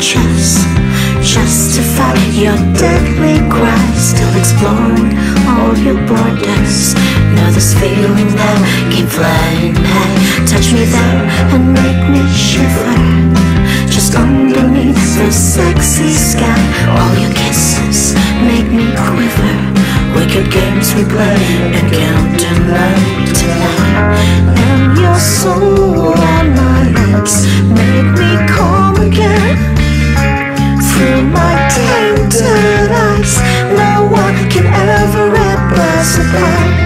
chest Justify your deadly cries Still exploring all your borders. Know this feeling that came flying high. Touch me there and make me shiver. Just underneath the sexy sky All your kisses make me quiver. Wicked games we play and count apart